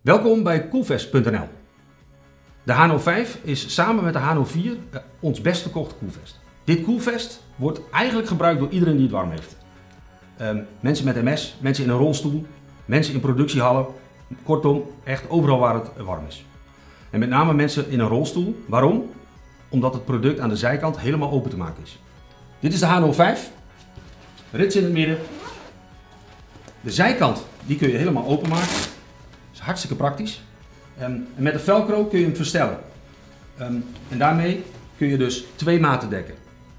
Welkom bij Coolvest.nl. De H05 is samen met de H04 eh, ons best verkochte koelvest. Dit koelvest wordt eigenlijk gebruikt door iedereen die het warm heeft. Ehm, mensen met MS, mensen in een rolstoel, mensen in productiehallen, kortom, echt overal waar het warm is. En met name mensen in een rolstoel. Waarom? Omdat het product aan de zijkant helemaal open te maken is. Dit is de H05, rits in het midden. De zijkant die kun je helemaal openmaken. Dat is hartstikke praktisch. Ehm, en met de velcro kun je hem verstellen. Ehm, en daarmee kun je dus twee maten dekken.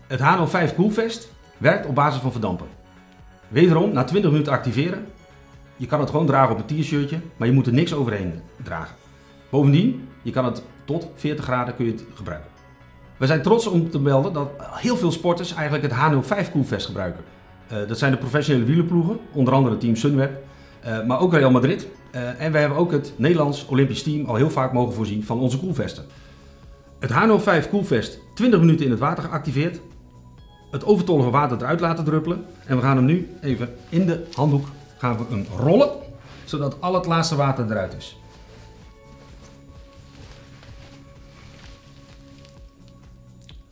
Het H05 Koelvest werkt op basis van verdampen. Wederom, na 20 minuten activeren, je kan het gewoon dragen op een t-shirtje, maar je moet er niks overheen dragen. Bovendien, je kan het tot 40 graden kun je het gebruiken. We zijn trots om te melden dat heel veel sporters eigenlijk het H05 Koelvest gebruiken. Uh, dat zijn de professionele wielerploegen, onder andere team Sunweb, uh, maar ook Real Madrid. Uh, en we hebben ook het Nederlands Olympisch team al heel vaak mogen voorzien van onze koelvesten. Het H05 Koelvest 20 minuten in het water geactiveerd, het overtollige water eruit laten druppelen. En we gaan hem nu even in de handdoek gaan we hem rollen, zodat al het laatste water eruit is.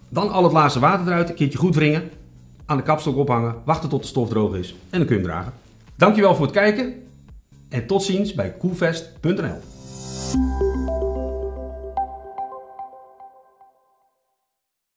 Dan al het laatste water eruit, een keertje goed wringen, aan de kapstok ophangen, wachten tot de stof droog is en dan kun je hem dragen. Dankjewel voor het kijken en tot ziens bij koelvest.nl